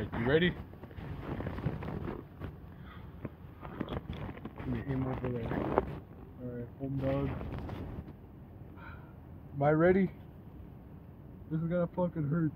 Alright, you ready? Get aim over there. Alright, home dog. Am I ready? This is gonna fucking hurt.